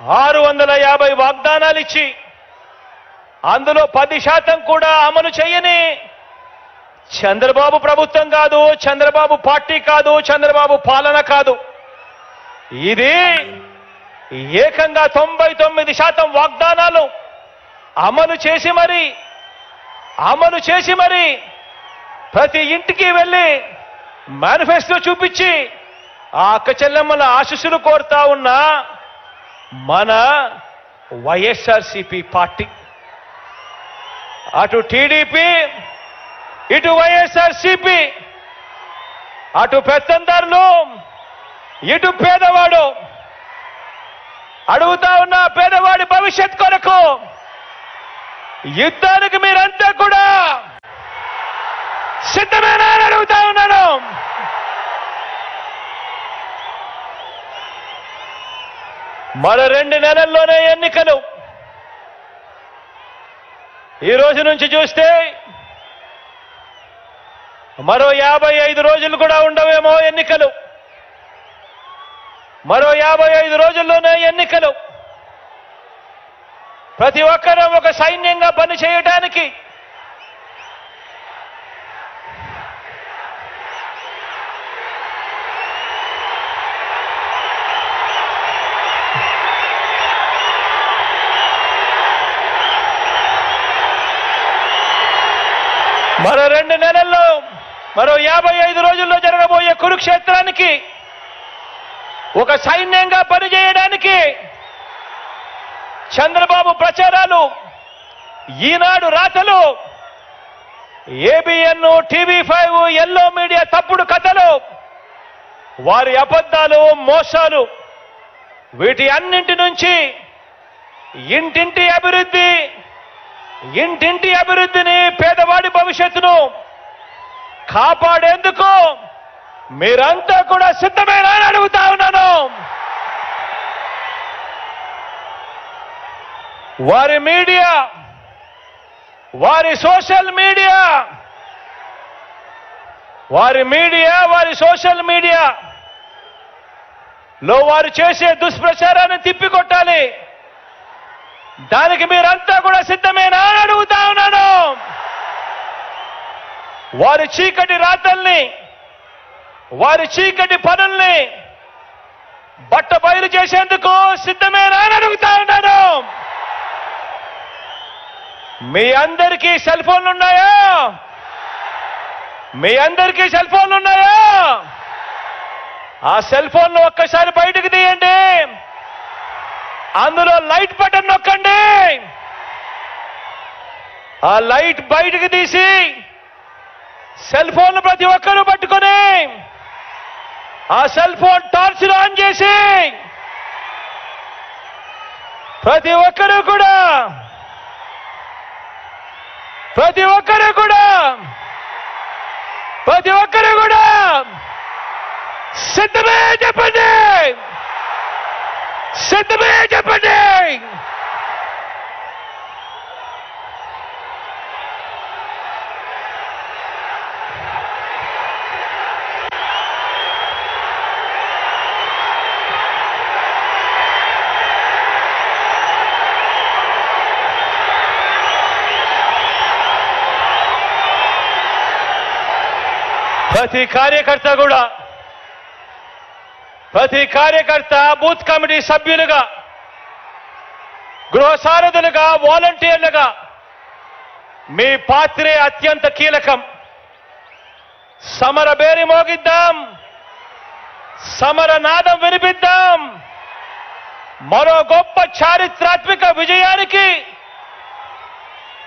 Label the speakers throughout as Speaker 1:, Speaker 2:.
Speaker 1: ఆరు వందల యాభై వాగ్దానాలు ఇచ్చి అందులో పది శాతం కూడా అమలు చేయని చంద్రబాబు ప్రభుత్వం కాదు చంద్రబాబు పార్టీ కాదు చంద్రబాబు పాలన కాదు. ఇది ఏకంగా తొంభై తొమ్మిది శాతం వాగ్దానాలు అమలు చేసి మరి అమలు చేసి మరి ప్రతి ఇంటికి వెళ్ళి మేనిఫెస్టో చూపించి ఆ అక్క చెల్లెమ్మల ఆశీస్సులు కోరుతా ఉన్న మన వైఎస్ఆర్సిపి పార్టీ. అటు టీడీపీ ఇటు వైఎస్ఆర్సిపి అటు పెత్తందారులు ఇటు పేదవాడు. అడుగుతా ఉన్న పేదవాడి భవిష్యత్ కొరకు యుద్ధానికి మీరంతా కూడా సిద్ధమేనా అడుగుతా ఉన్నాను. మరో రెండు నెలల్లోనే ఎన్నికలు. ఈ రోజు నుంచి చూస్తే మరో యాభై ఐదు రోజులు కూడా ఉండవేమో ఎన్నికలు. మరో యాభై ఐదు రోజుల్లోనే ఎన్నికలు. ప్రతి ఒక్కరూ ఒక సైన్యంగా పని మరో రెండు నెలల్లో మరో యాభై ఐదు రోజుల్లో జరగబోయే కురుక్షేత్రానికి ఒక సైన్యంగా పనిచేయడానికి చంద్రబాబు ప్రచారాలు ఈనాడు రాతలు ABN TV five yellow media తప్పుడు కథలు వారి అబద్ధాలు మోసాలు వీటి అన్నింటి నుంచి ఇంటింటి అభివృద్ధి ఇంటింటి అభివృద్ధిని పేదవాడి భవిష్యత్తును కాపాడేందుకు మీరంతా కూడా సిద్ధమేనా అని అడుగుతా ఉన్నాను. వారి మీడియా వారి సోషల్ మీడియా వారి మీడియా వారి సోషల్ మీడియా లో వారు చేసే దుష్ప్రచారాన్ని తిప్పికొట్టాలి. దానికి మీరంతా కూడా సిద్ధమేనా అని అడుగుతా ఉన్నాను. వారి చీకటి రాతల్ని వారి చీకటి పనుల్ని బట్ట బయలు చేసేందుకు సిద్ధమేనా అని అడుగుతా ఉన్నాను. మీ అందరికీ సెల్ ఫోన్లు ఉన్నాయా? మీ అందరికీ సెల్ ఫోన్లు ఉన్నాయా? ఆ సెల్ ఫోన్లు ఒక్కసారి బయటకు తీయండి. అందులో లైట్ బటన్ ఒక్క ఆ లైట్ బయటకు తీసి సెల్ ఫోన్ ప్రతి ఒక్కరూ పట్టుకొని ఆ సెల్ ఫోన్ టార్చ్ ఆన్ చేసి ప్రతి ఒక్కరూ కూడా ప్రతి ఒక్కరూ కూడా ప్రతి ఒక్కరూ కూడా సిద్ధమే చెప్పండి! సిద్ధమే చెప్పండి! ప్రతి కార్యకర్త కూడా ప్రతి కార్యకర్త బూత్ కమిటీ సభ్యులుగా గృహసారథులుగా వాలంటీర్లుగా మీ పాత్రే అత్యంత కీలకం. సమర బేరి మోగిద్దాం సమర నాదం వినిపిద్దాం. మరో గొప్ప చారిత్రాత్మక విజయానికి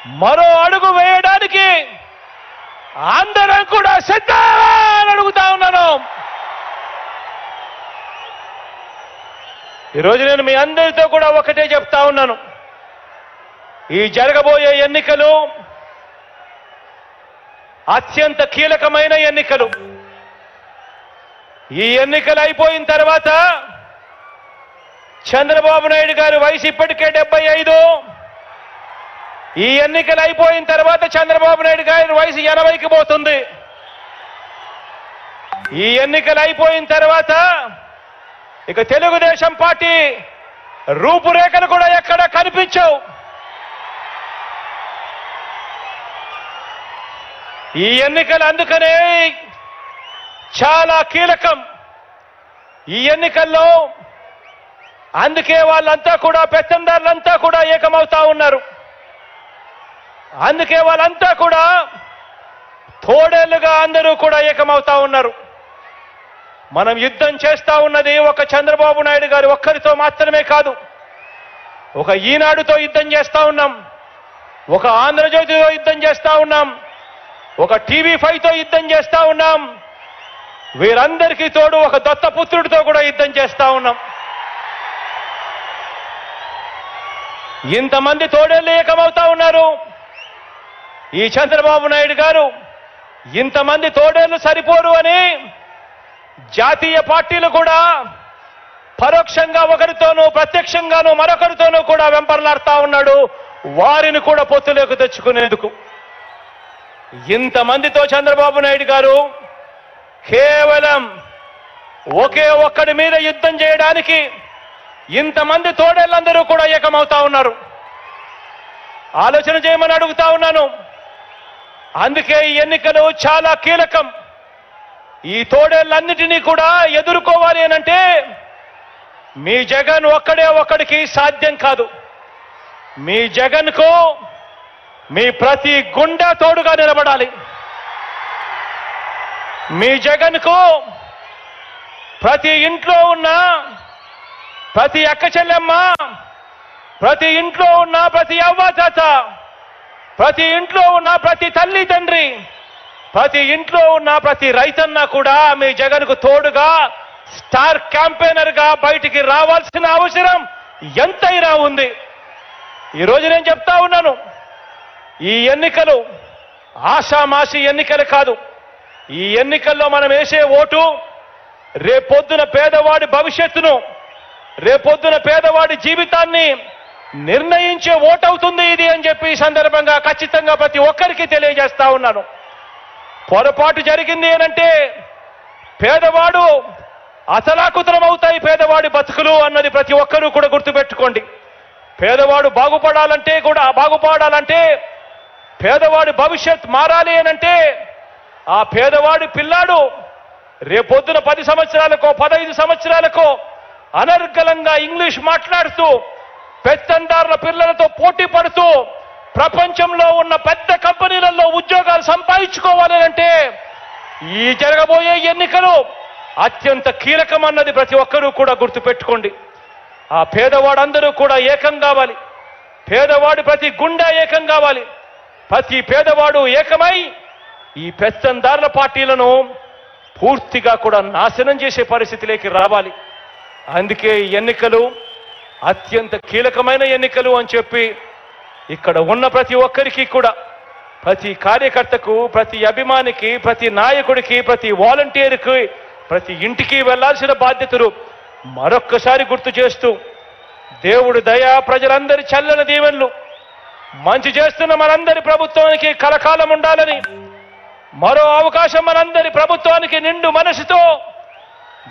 Speaker 1: మరో అడుగు వేయడానికి అందరం కూడా సిద్ధాలని అడుగుతా ఉన్నాను. ఈరోజు నేను మీ అందరితో కూడా ఒకటే చెప్తా ఉన్నాను. ఈ జరగబోయే ఎన్నికలు అత్యంత కీలకమైన ఎన్నికలు. ఈ ఎన్నికలు అయిపోయిన తర్వాత చంద్రబాబు నాయుడు గారు వయసు ఇప్పటికే డెబ్బై ఐదు. ఈ ఎన్నికలు అయిపోయిన తర్వాత చంద్రబాబు నాయుడు గారి వయసు ఎనభైకి పోతుంది. ఈ ఎన్నికలు అయిపోయిన తర్వాత ఇక తెలుగుదేశం పార్టీ రూపురేఖలు కూడా ఎక్కడ కనిపించవు. ఈ ఎన్నికలు అందుకనే చాలా కీలకం. ఈ ఎన్నికల్లో అందుకే వాళ్ళంతా కూడా పెత్తందారులంతా కూడా ఏకమవుతా ఉన్నారు. అందుకే వాళ్ళంతా కూడా తోడేళ్ళుగా అందరూ కూడా ఏకమవుతా ఉన్నారు. మనం యుద్ధం చేస్తా ఉన్నది ఒక చంద్రబాబు నాయుడు గారు ఒక్కరితో మాత్రమే కాదు. ఒక ఈనాడుతో యుద్ధం చేస్తా ఉన్నాం. ఒక ఆంధ్రజ్యోతితో యుద్ధం చేస్తా ఉన్నాం. ఒక టీవీ ఫైవ్తో యుద్ధం చేస్తా ఉన్నాం. వీరందరికీ తోడు ఒక దత్తపుత్రుడితో కూడా యుద్ధం చేస్తా ఉన్నాం. ఇంతమంది తోడేళ్ళు ఏకమవుతా ఉన్నారు. ఈ చంద్రబాబు నాయుడు గారు ఇంతమంది తోడేళ్ళు సరిపోరు అని జాతీయ పార్టీలు కూడా పరోక్షంగా ఒకరితోనూ ప్రత్యక్షంగానూ మరొకరితోనూ కూడా వెంపర్లాడుతా ఉన్నాడు. వారిని కూడా పొత్తులోకి తెచ్చుకునేందుకు. ఇంతమందితో చంద్రబాబు నాయుడు గారు కేవలం ఒకే ఒక్కడి మీద యుద్ధం చేయడానికి ఇంతమంది తోడేళ్ళందరూ కూడా ఏకమవుతా ఉన్నారు. ఆలోచన చేయమని అడుగుతా ఉన్నాను. అందుకే ఈ ఎన్నికలు చాలా కీలకం. ఈ తోడేళ్ళన్నిటినీ కూడా ఎదుర్కోవాలి అనంటే మీ జగన్ ఒక్కడే ఒక్కడికి సాధ్యం కాదు. మీ జగన్కు మీ ప్రతి గుండె తోడుగా నిలబడాలి. మీ జగన్కు ప్రతి ఇంట్లో ఉన్న ప్రతి అక్క చెల్లెమ్మ ప్రతి ఇంట్లో ఉన్న ప్రతి అవ్వ తాత ప్రతి ఇంట్లో ఉన్న ప్రతి తల్లి తండ్రి ప్రతి ఇంట్లో ఉన్న ప్రతి రైతన్న కూడా మీ జగన్కు తోడుగా స్టార్ క్యాంపెయినర్గా బయటికి రావాల్సిన అవసరం ఎంతైనా ఉంది. ఈరోజు నేను చెప్తా ఉన్నాను ఈ ఎన్నికలు ఆషామాషి ఎన్నికలు కాదు. ఈ ఎన్నికల్లో మనం వేసే ఓటు రేపొద్దున పేదవాడి భవిష్యత్తును రేపొద్దున పేదవాడి జీవితాన్ని నిర్ణయించే ఓటవుతుంది ఇది అని చెప్పి ఈ సందర్భంగా ఖచ్చితంగా ప్రతి ఒక్కరికి తెలియజేస్తా ఉన్నాను. పొరపాటు జరిగింది ఏనంటే పేదవాడు అసలాకుతలం అవుతాయి పేదవాడి బతుకులు అన్నది ప్రతి ఒక్కరూ కూడా గుర్తుపెట్టుకోండి. పేదవాడు బాగుపడాలంటే కూడా బాగుపడాలంటే పేదవాడి భవిష్యత్ మారాలి అనంటే ఆ పేదవాడి పిల్లాడు రేపొద్దున పది సంవత్సరాలకో పదహైదు సంవత్సరాలకో అనర్గలంగా ఇంగ్లీష్ మాట్లాడుతూ పెత్తందారుల పిల్లలతో పోటీ పడుతూ ప్రపంచంలో ఉన్న పెద్ద కంపెనీలలో ఉద్యోగాలు సంపాదించుకోవాలి అంటే ఈ జరగబోయే ఎన్నికలు అత్యంత కీలకమన్నది ప్రతి ఒక్కరూ కూడా గుర్తుపెట్టుకోండి. ఆ పేదవాడందరూ కూడా ఏకం కావాలి. పేదవాడు ప్రతి గుండె ఏకం కావాలి. ప్రతి పేదవాడు ఏకమై ఈ పెత్తందారుల పార్టీలను పూర్తిగా కూడా నాశనం చేసే పరిస్థితిలోకి రావాలి. అందుకే ఈ ఎన్నికలు అత్యంత కీలకమైన ఎన్నికలు అని చెప్పి ఇక్కడ ఉన్న ప్రతి ఒక్కరికి కూడా ప్రతి కార్యకర్తకు ప్రతి అభిమానికి ప్రతి నాయకుడికి ప్రతి వాలంటీర్కి ప్రతి ఇంటికి వెళ్ళాల్సిన బాధ్యతలు మరొక్కసారి గుర్తు చేస్తూ దేవుడు దయా ప్రజలందరి చల్లని దీవెన్లు. మంచి చేస్తున్న మనందరి ప్రభుత్వానికి కలకాలం ఉండాలని మరో అవకాశం మనందరి ప్రభుత్వానికి నిండు మనసుతో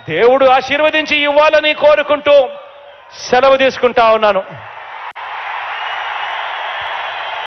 Speaker 1: దేవుడు ఆశీర్వదించి ఇవ్వాలని కోరుకుంటూ సెలవు తీసుకుంటా ఉన్నాను.